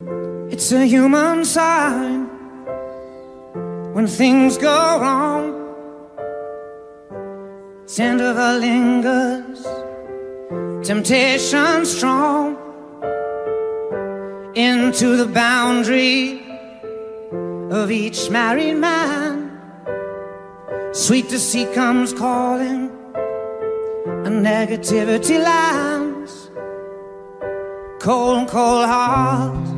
It's a human sign when things go wrong. Her lingers, temptation strong into the boundary of each married man. Sweet deceit comes calling, and negativity lands. Cold, cold heart,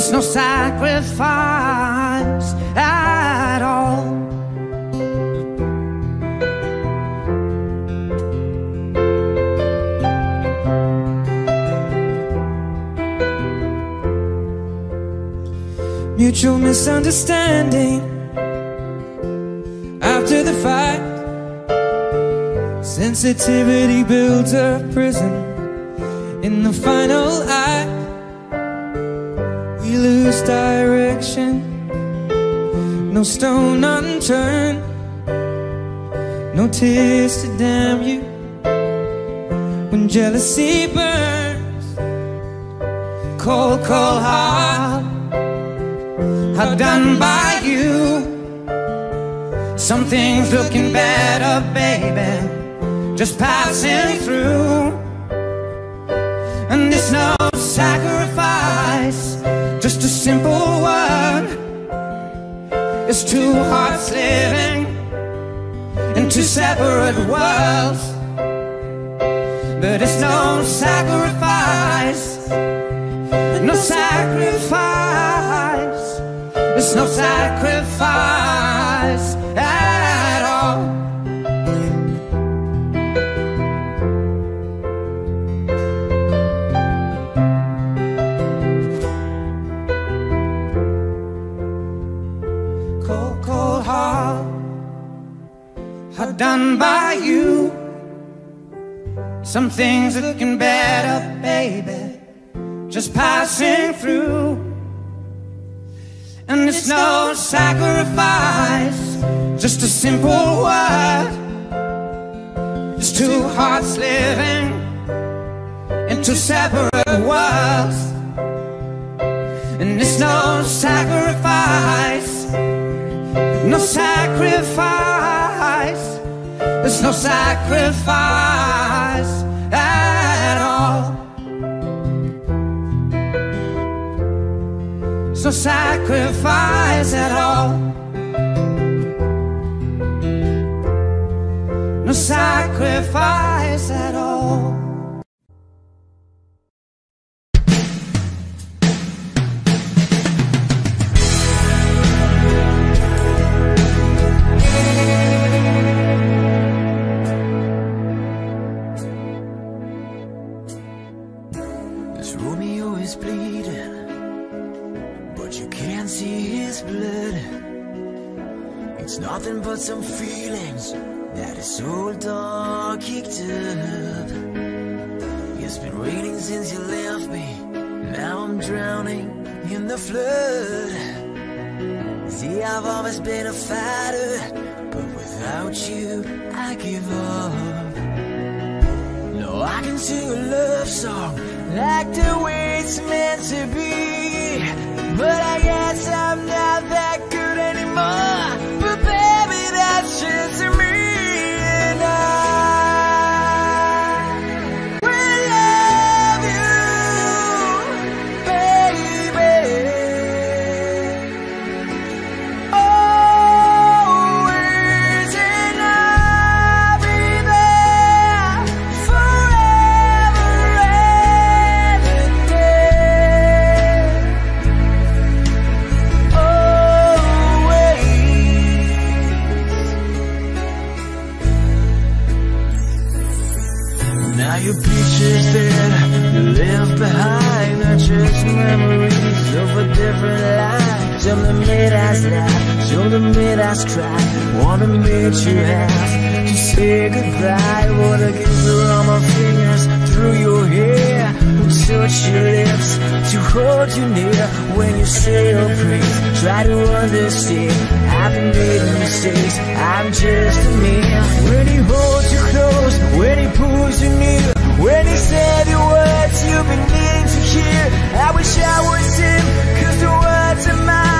It's no sacrifice at all. Mutual misunderstanding after the fight. Sensitivity builds a prison in the final act. We lose direction, no stone unturned, no tears to damn you when jealousy burns. Cold, cold heart, hard done by you. Some things looking better, baby, just passing through. And it's no sacrifice, just a simple one. It's two hearts living in two separate worlds. But it's no sacrifice, no sacrifice. It's no sacrifice done by you. Some things looking better, baby, just passing through. And it's no sacrifice, just a simple word. It's two hearts living in two separate worlds. And it's no sacrifice, no sacrifice. No sacrifice at all. There's no sacrifice at all. No sacrifice at all. Nothing but some feelings that his soul dog kicked up. It's been raining since you left me. Now I'm drowning in the flood. See, I've always been a fighter, but without you, I give up. No, I can sing a love song like the way it's meant to be. But I guess I'm not that good anymore. But minute I try. Wanna meet you have To say goodbye. Wanna give you all my fingers Through your hair. Touch your lips To hold you near. When you say your prayers Try to understand. I've made mistakes. I'm just a man. When he holds you close When he pulls you near When he said the words You've been needing to hear I wish I was him Cause the words are mine.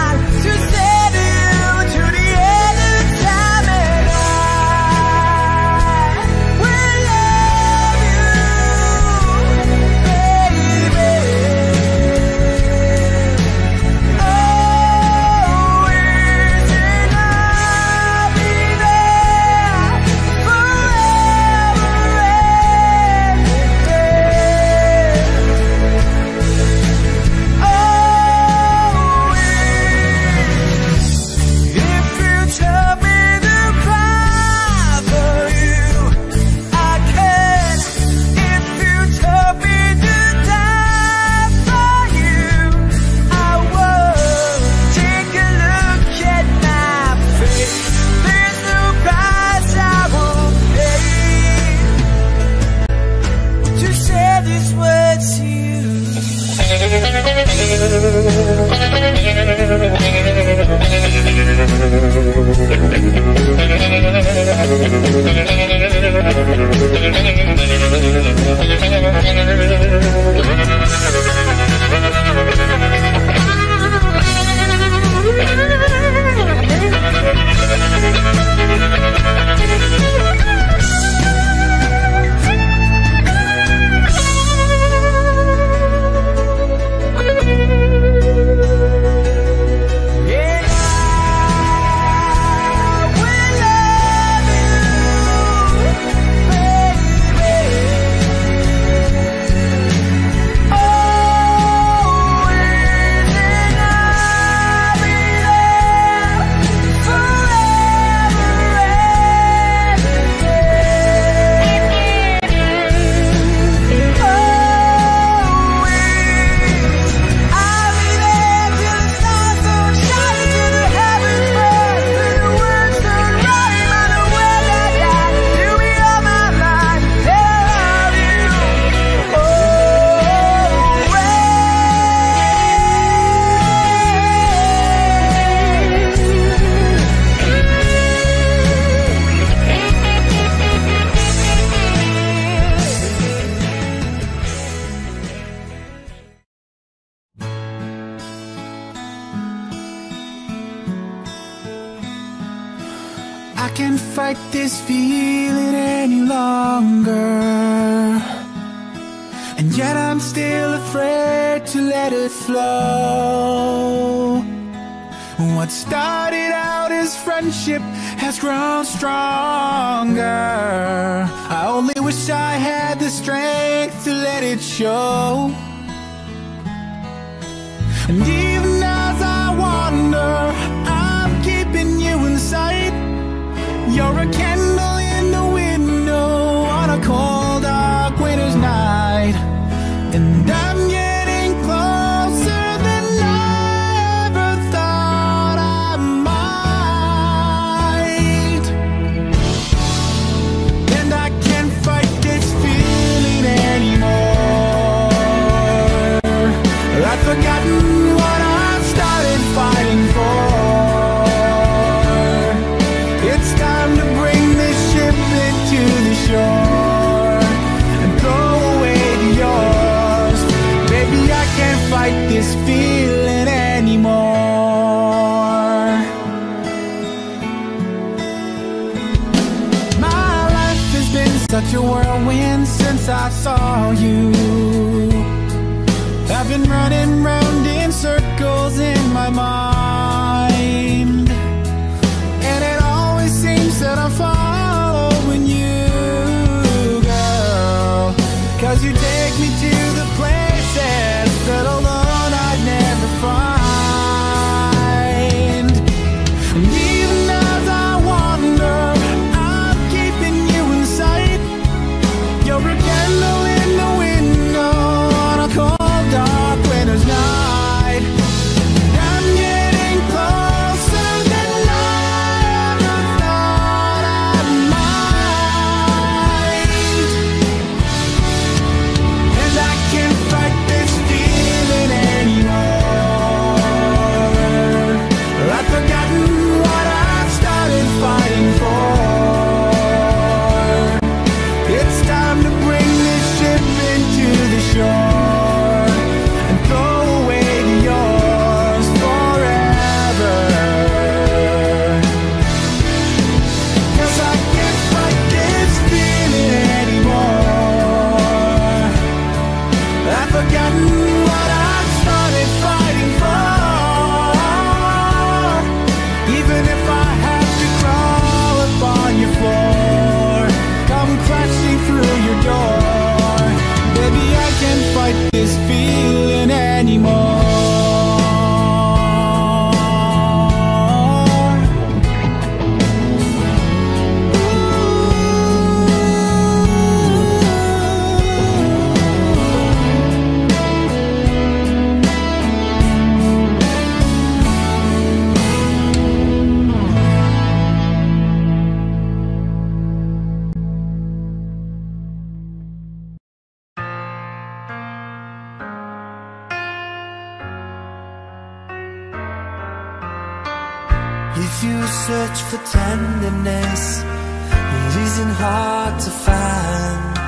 you search for tenderness, it isn't hard to find.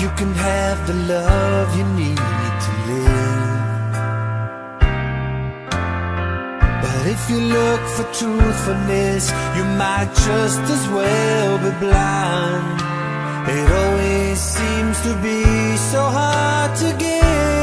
You can have the love you need to live. But if you look for truthfulness, you might just as well be blind. It always seems to be so hard to give.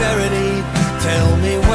Tell me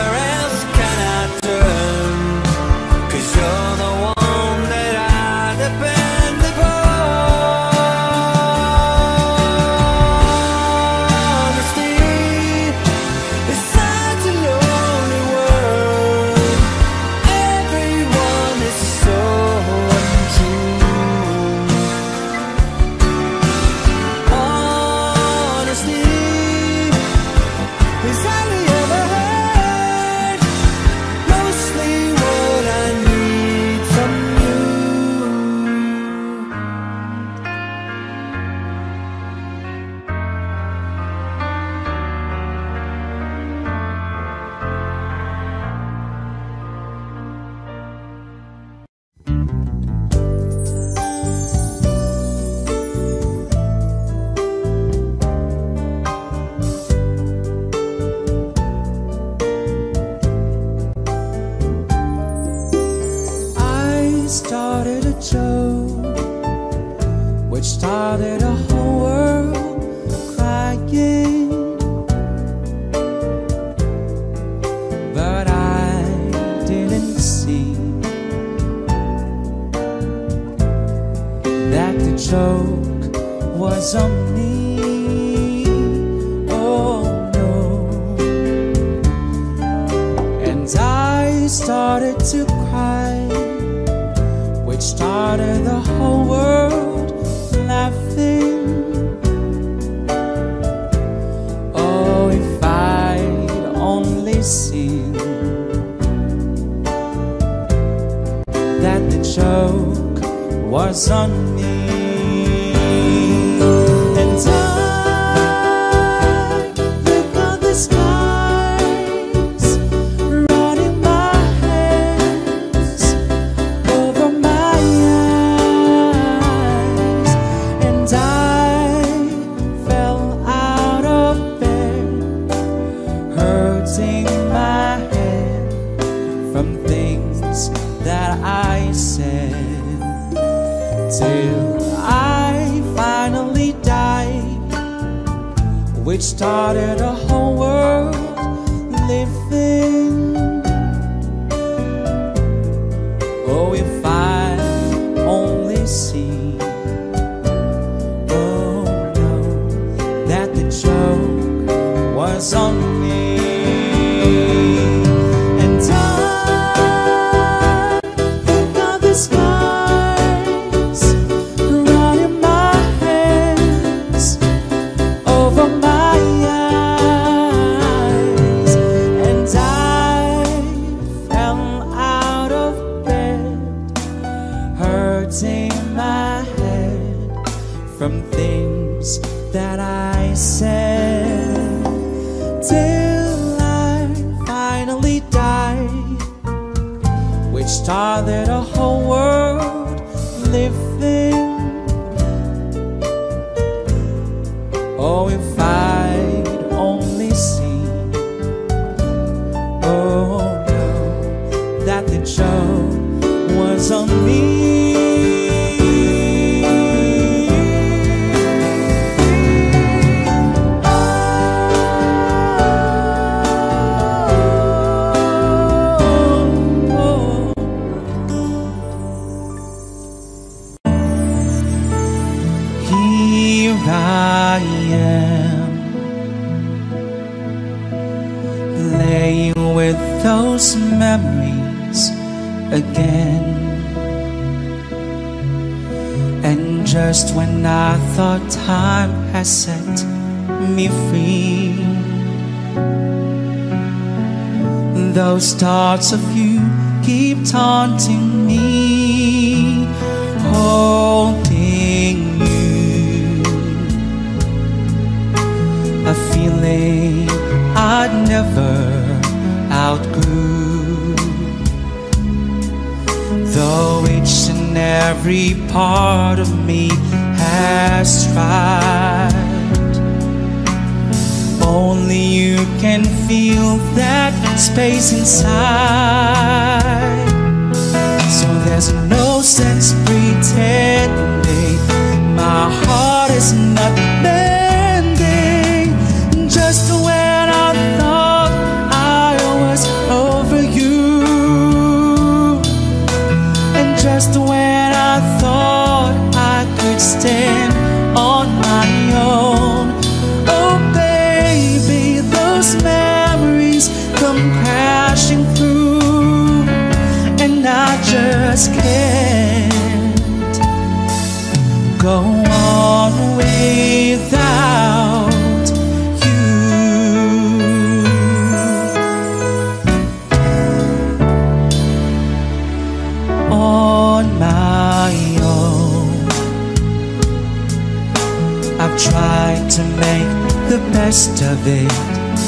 tried to make the best of it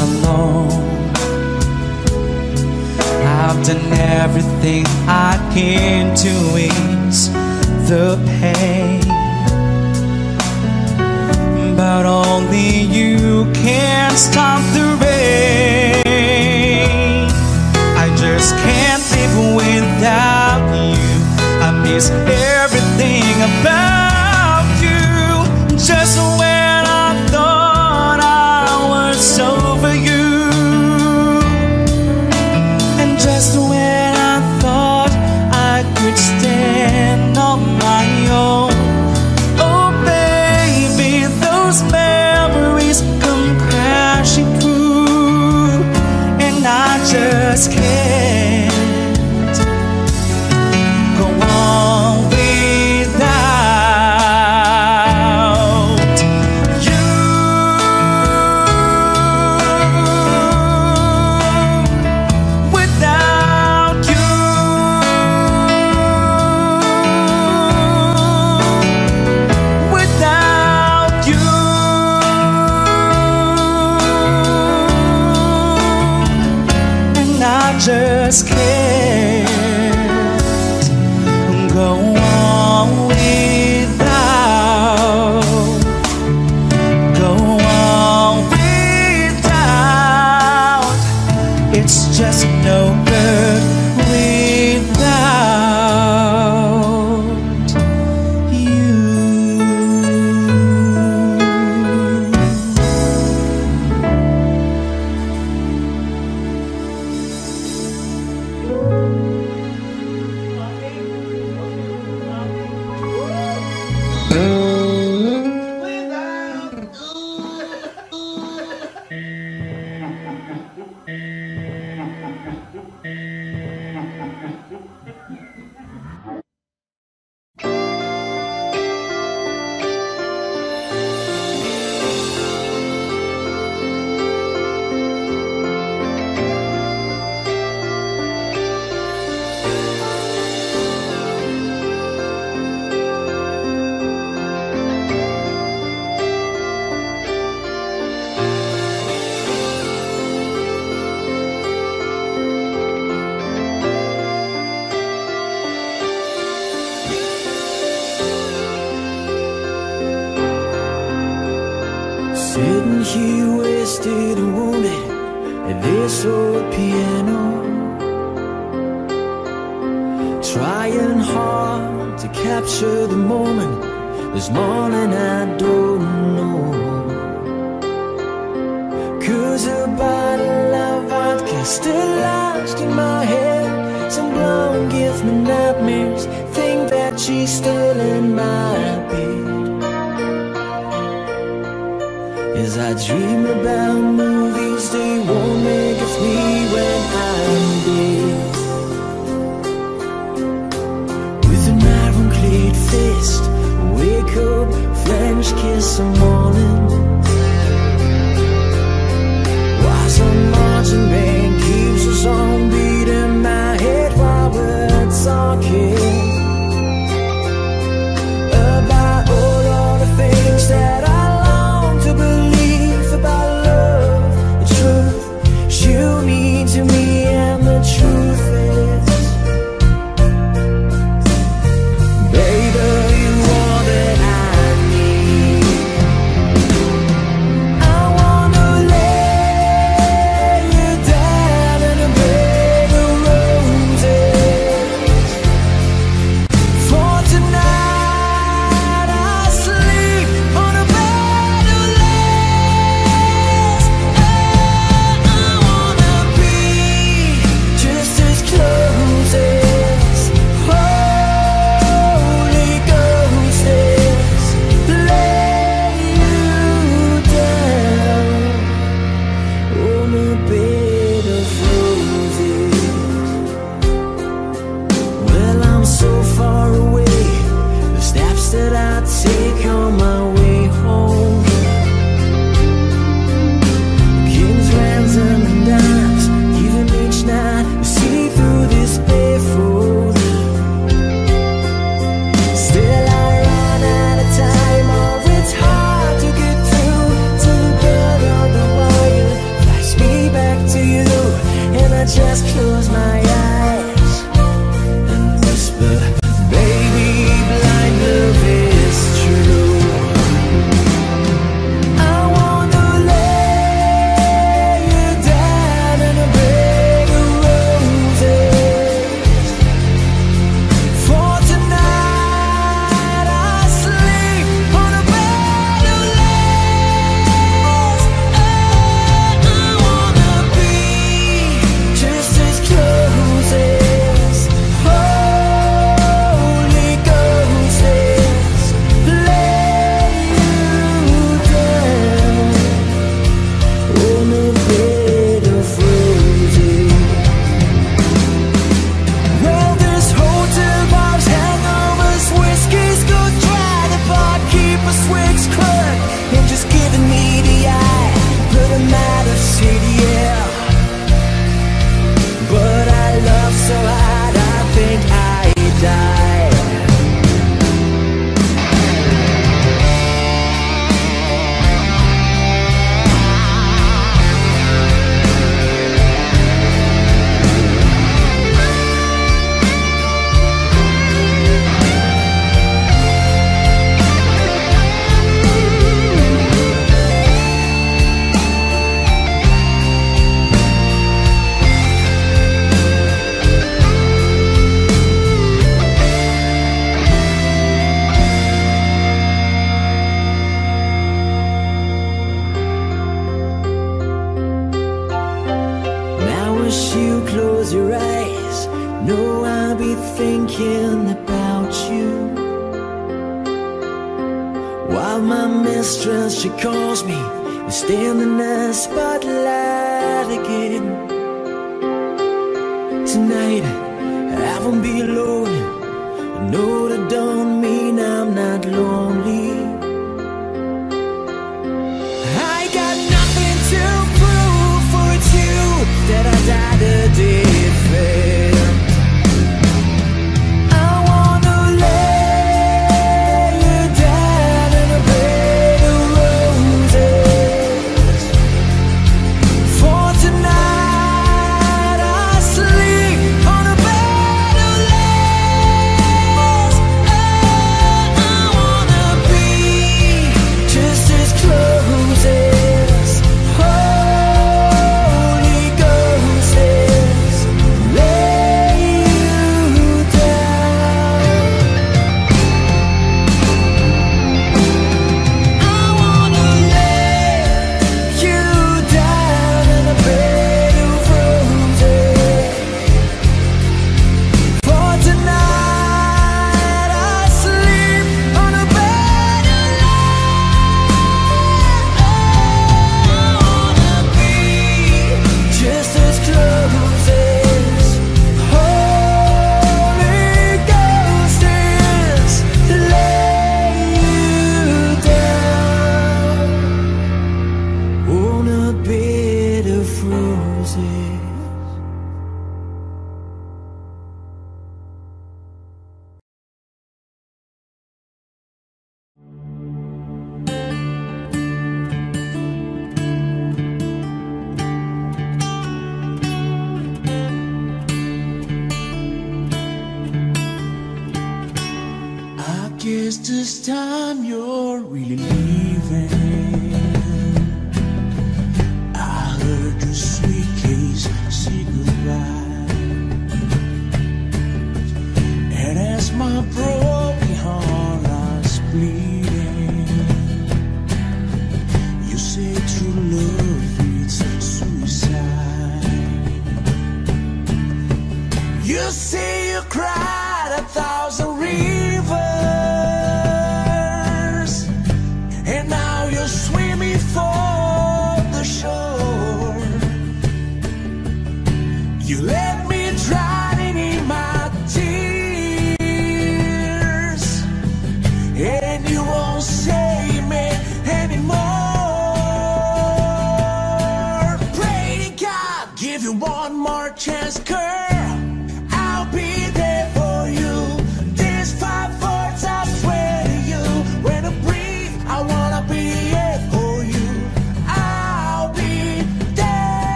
alone. I've done everything I can to ease the pain, but only you can stop the rain. I just can't live without you. I miss every. special piano Trying hard to capture the moment. This morning I don't know. Cause a bottle of vodka still lies in my head. Some blonde gives me nightmares. Think that she's still in my bed. As I dream about me French kiss a morning. Why so margin, baby?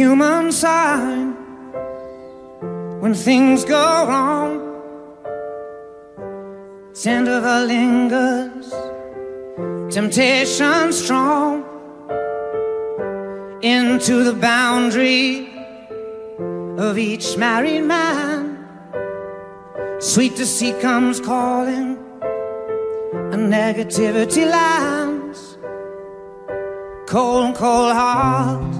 Human sign when things go wrong. Tender lingers, temptation strong into the boundary of each married man. Sweet deceit comes calling, and negativity lands. Cold, cold heart,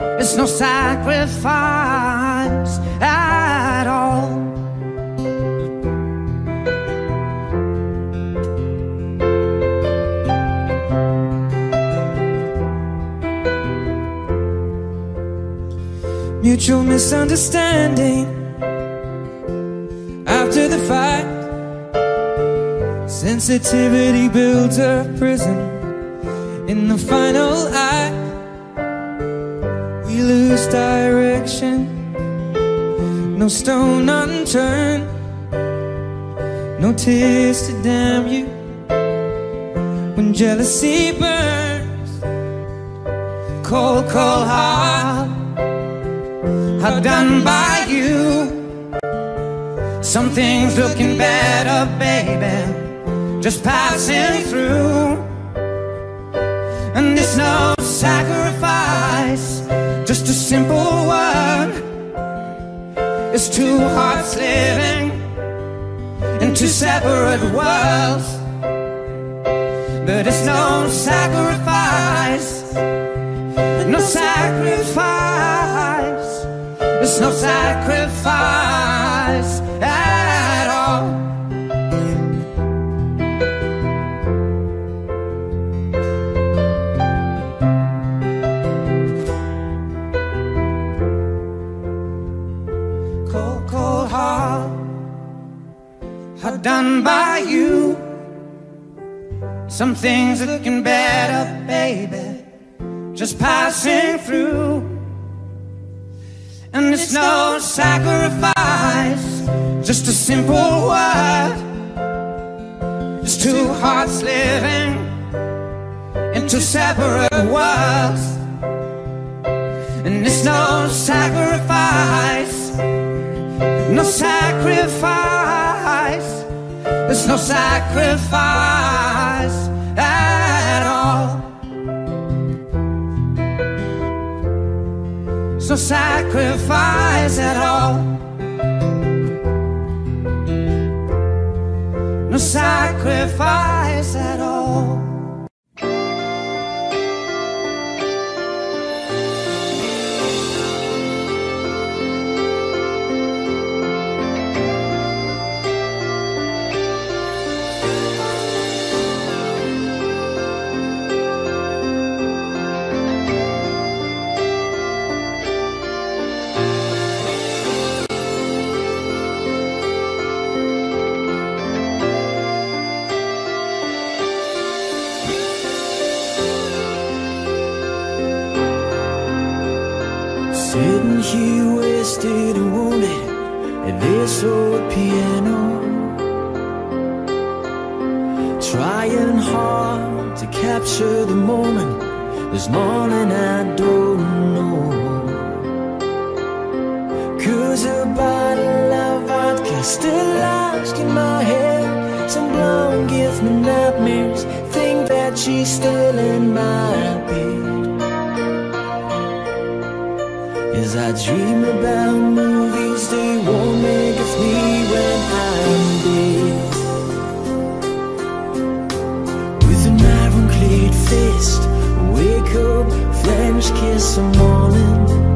it's no sacrifice at all. Mutual misunderstanding after the fight. Sensitivity builds a prison in the final act. Lose direction, no stone unturned, no tears to damn you when jealousy burns. Cold, cold heart, hard done by you. Some things looking better, baby, just passing through. And it's no sacrifice, simple one It's two hearts living in two separate worlds. But it's no sacrifice, no sacrifice. It's no sacrifice hard done by you. Some things looking better, baby, just passing through. And it's no sacrifice, just a simple word. It's two hearts living in two separate worlds. And it's no sacrifice, no sacrifice. It's no sacrifice at all. No sacrifice at all. No sacrifice at all. Here wasted and wounded at this old piano. Trying hard to capture the moment This morning I don't know. Cause a bottle of vodka still lost in my head. Some blonde gives me nightmares Think that she's still in my bed as I dream about movies they won't make of me when I'm dead. With an ironclad fist Wake up, French kiss some morning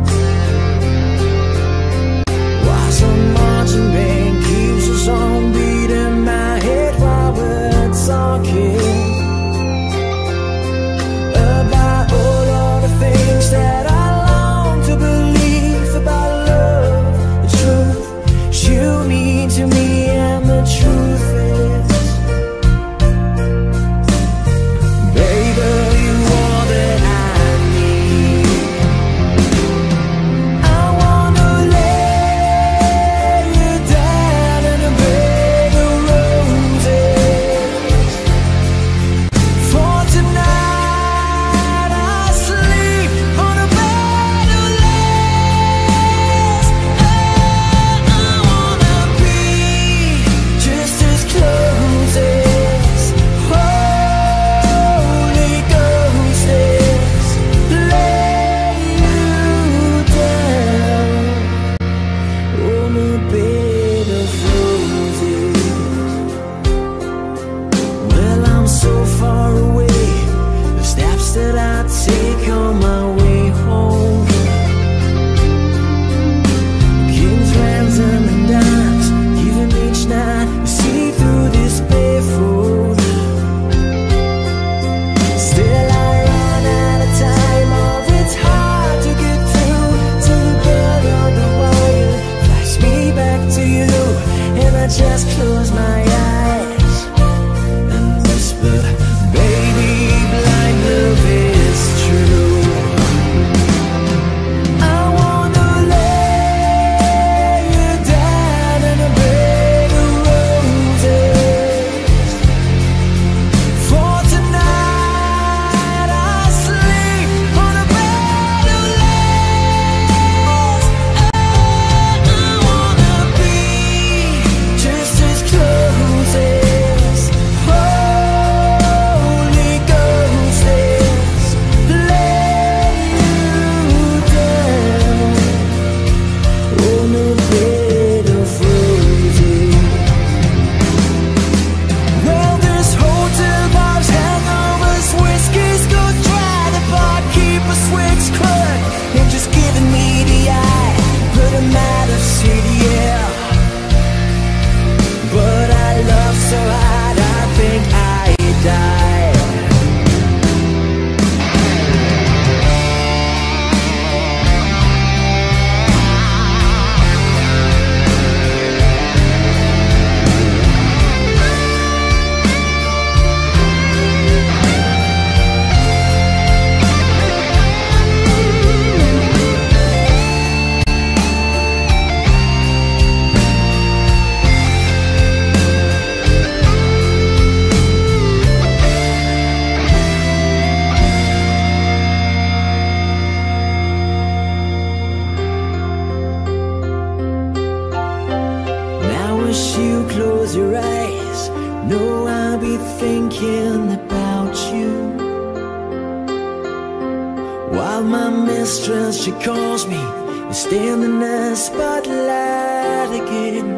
light again.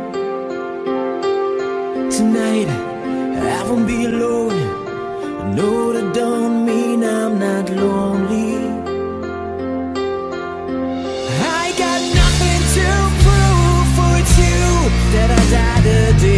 Tonight, I won't be alone. No, that don't mean I'm not lonely. I got nothing to prove for you that I died a day.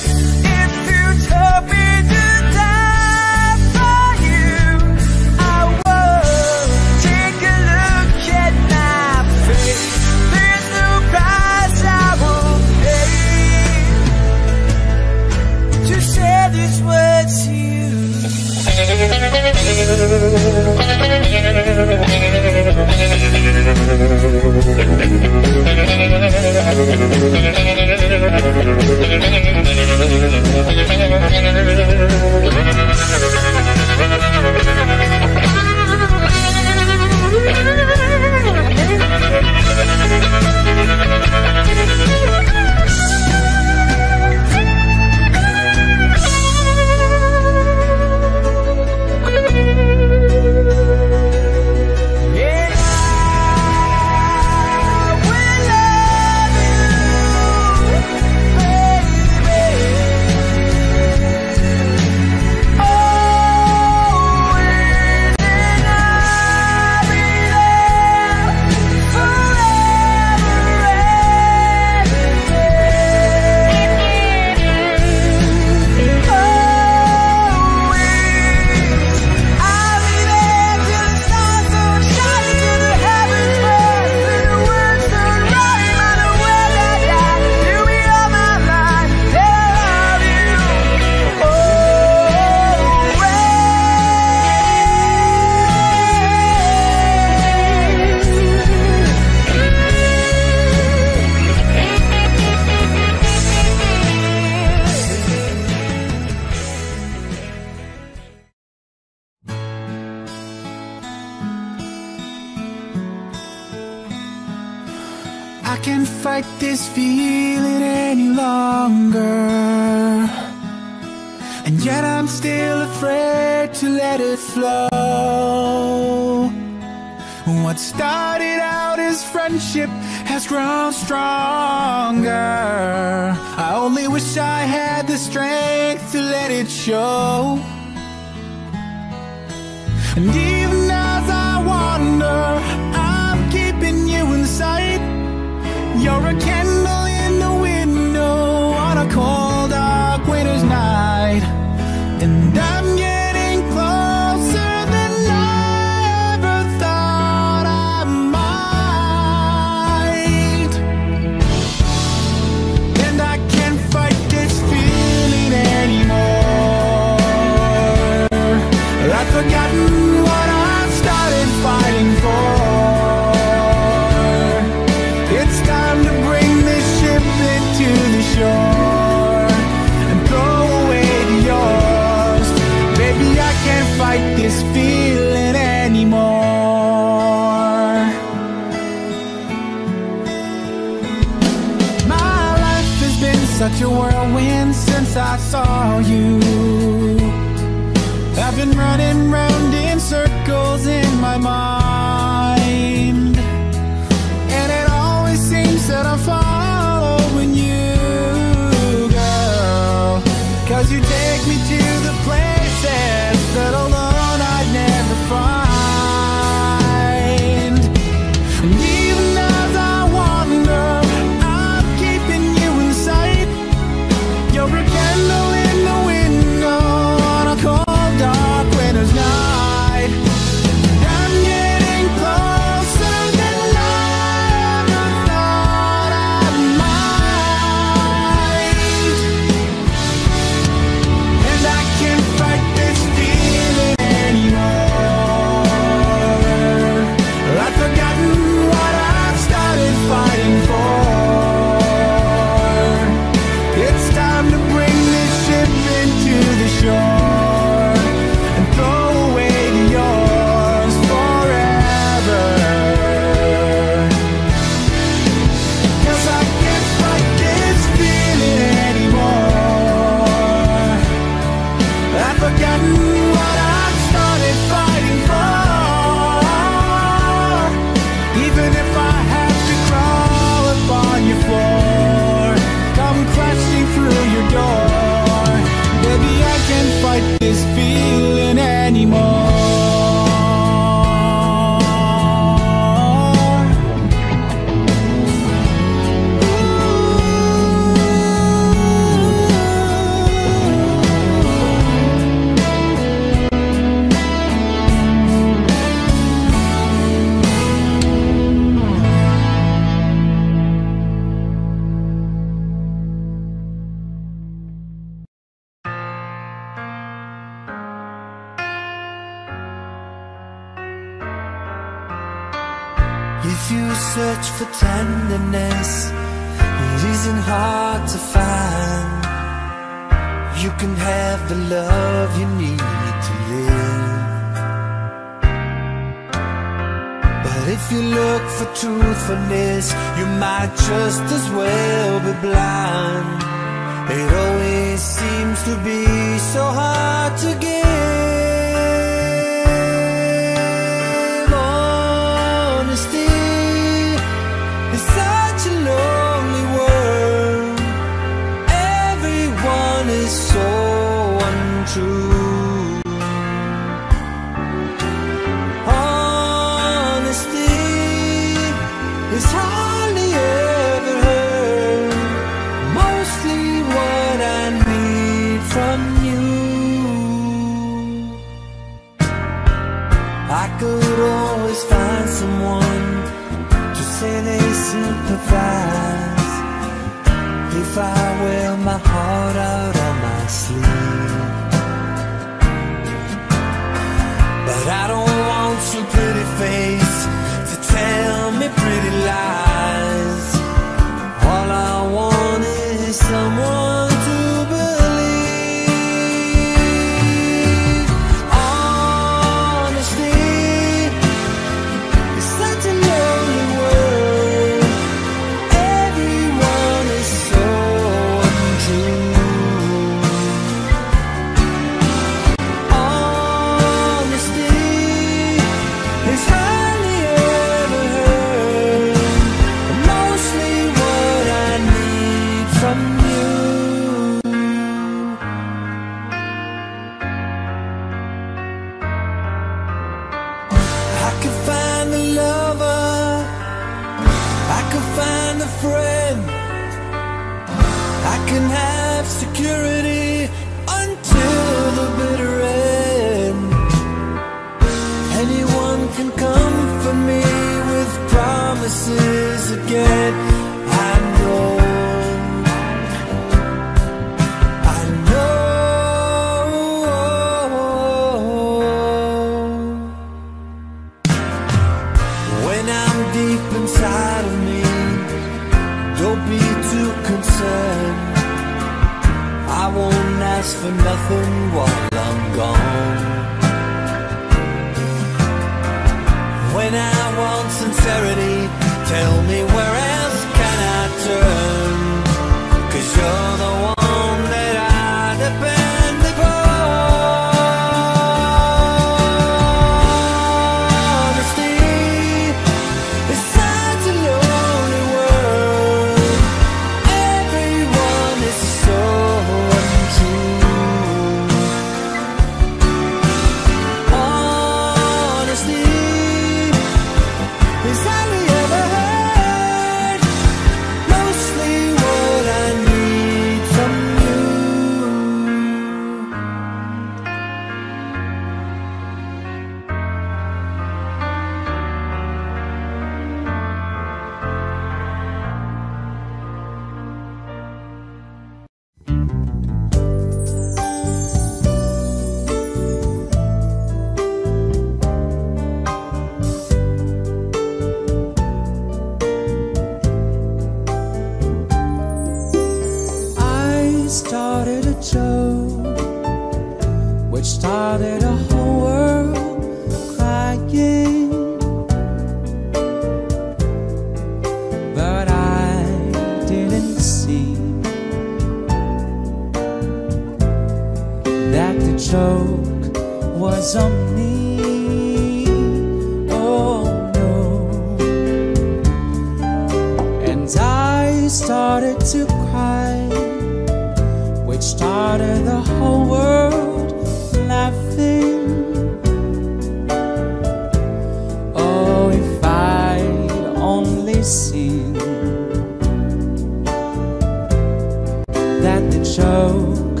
That the joke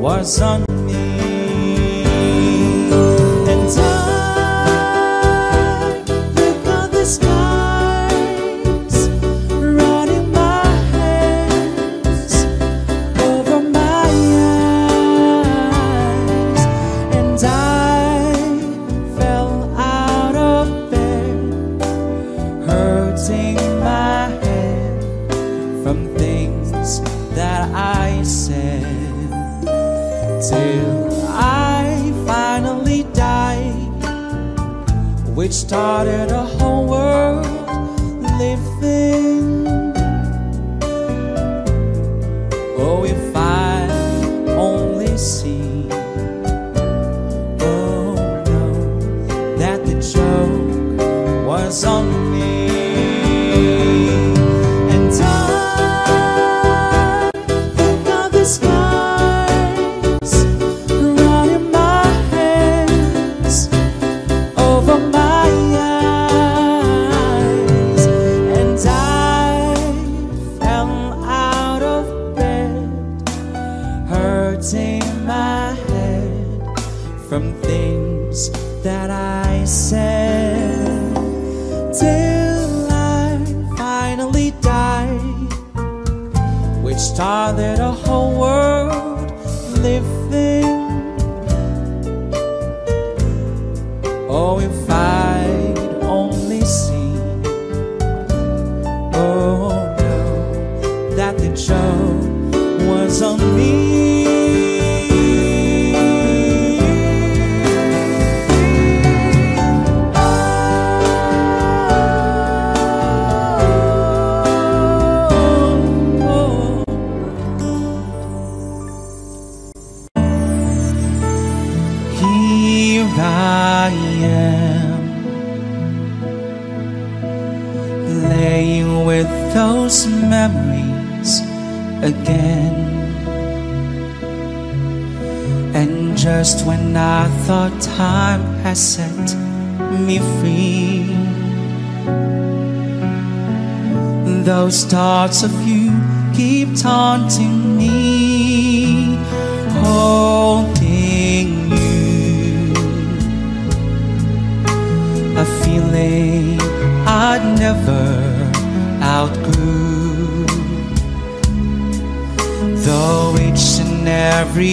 was on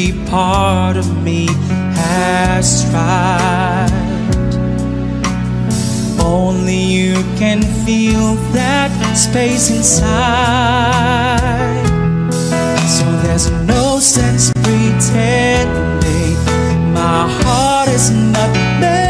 every part of me has tried. Only you can feel that space inside. So there's no sense pretending my heart is not there.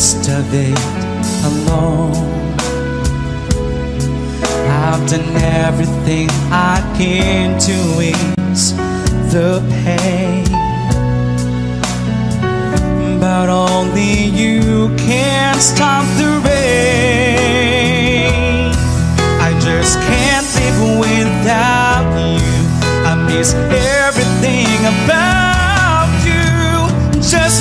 rest of it alone. I've done everything I can to ease the pain, but only you can stop the rain. I just can't live without you. I miss everything about you. Just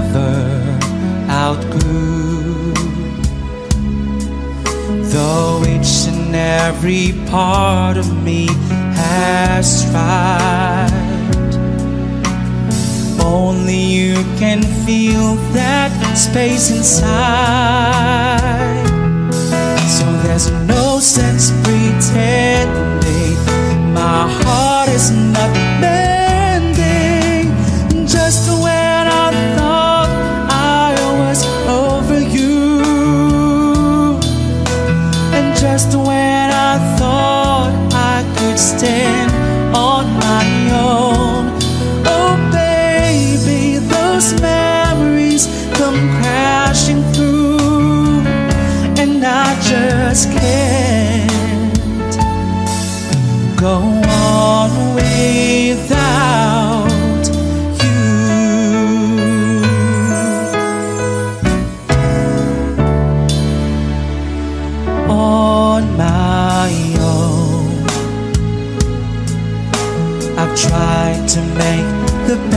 never outgrew. Though each and every part of me has tried, only you can feel that space inside. So there's no sense pretending my heart is not. Stay.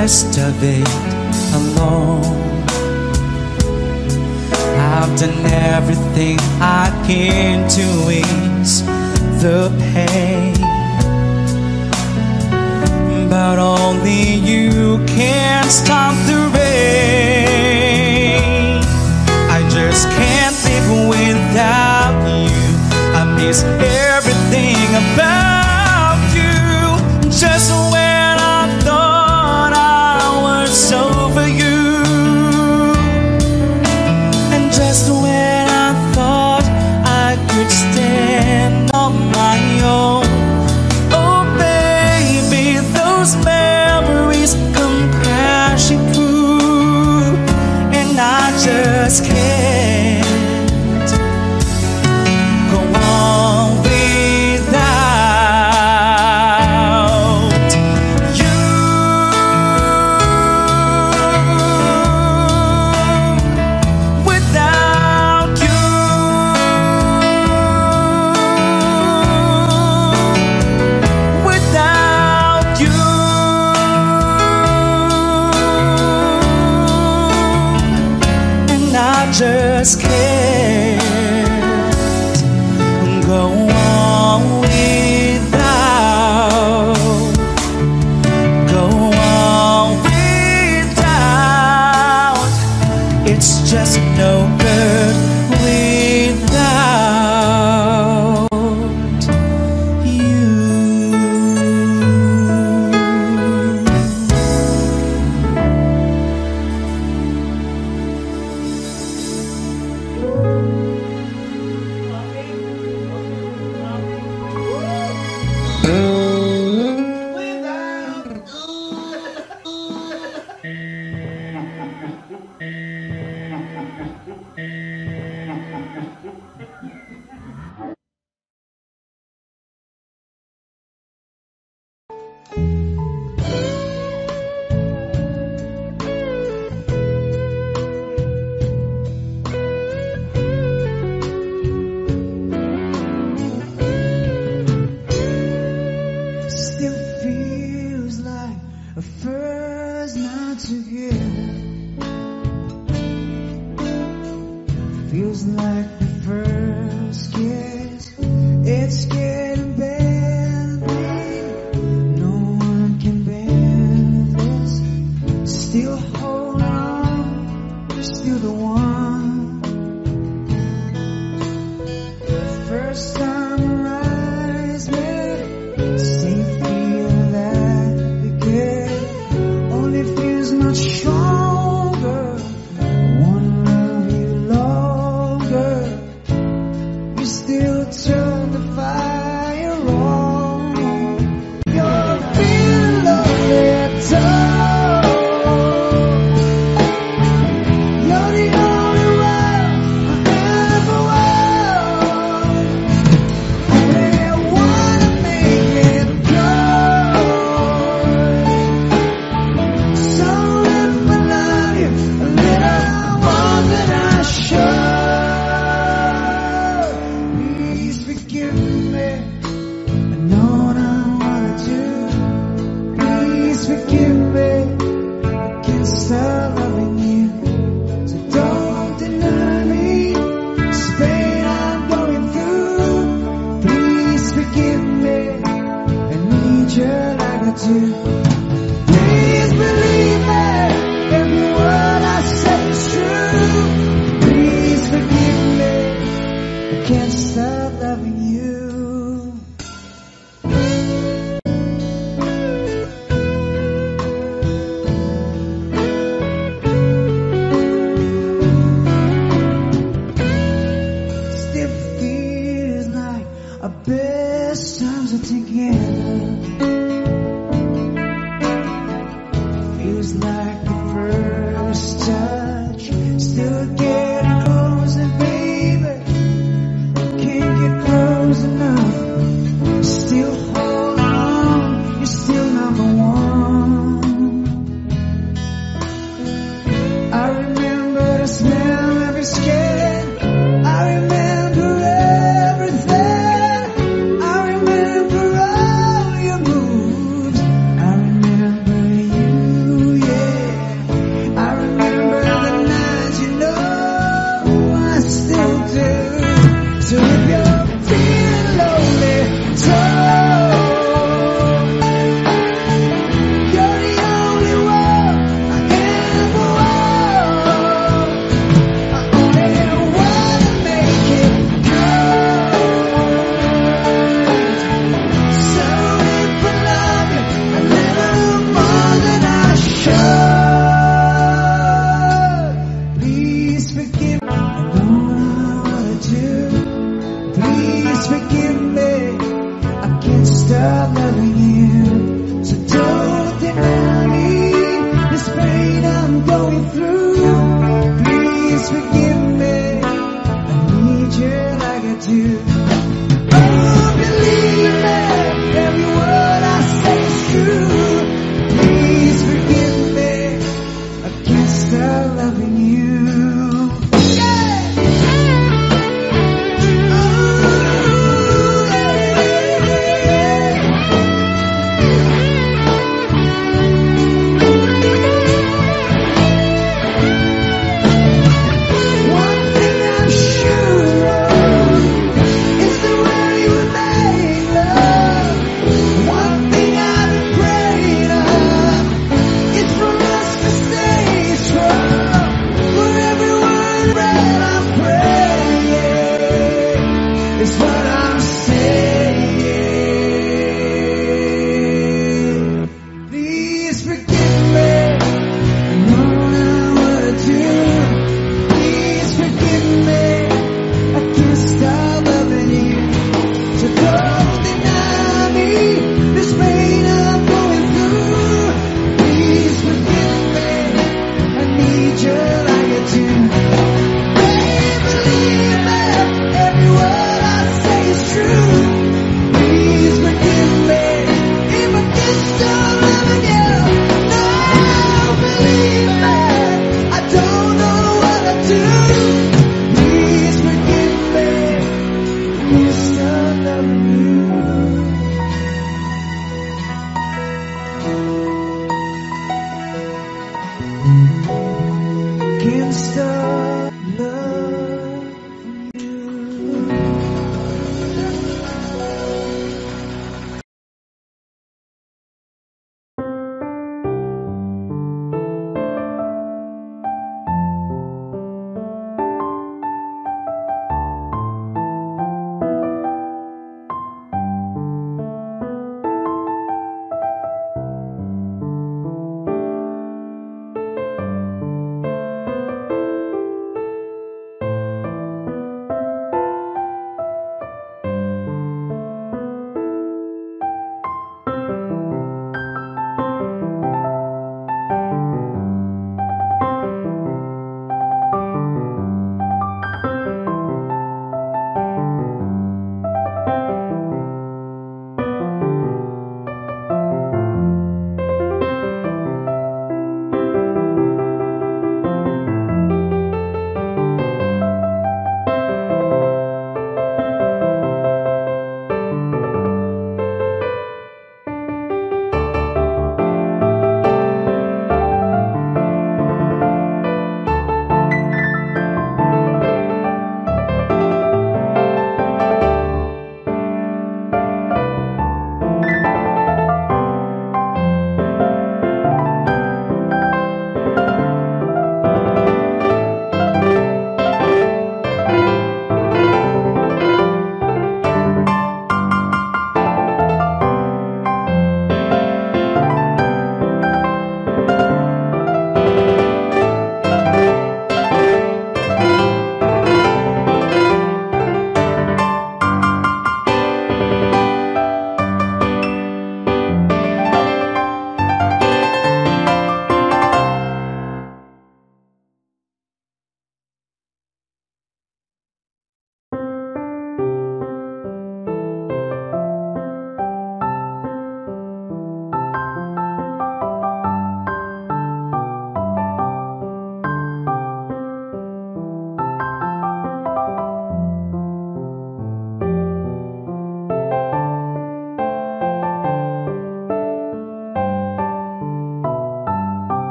best of it alone. I've done everything I can to ease the pain, but only you can stop the rain. I just can't live without you. I miss everything about you. Just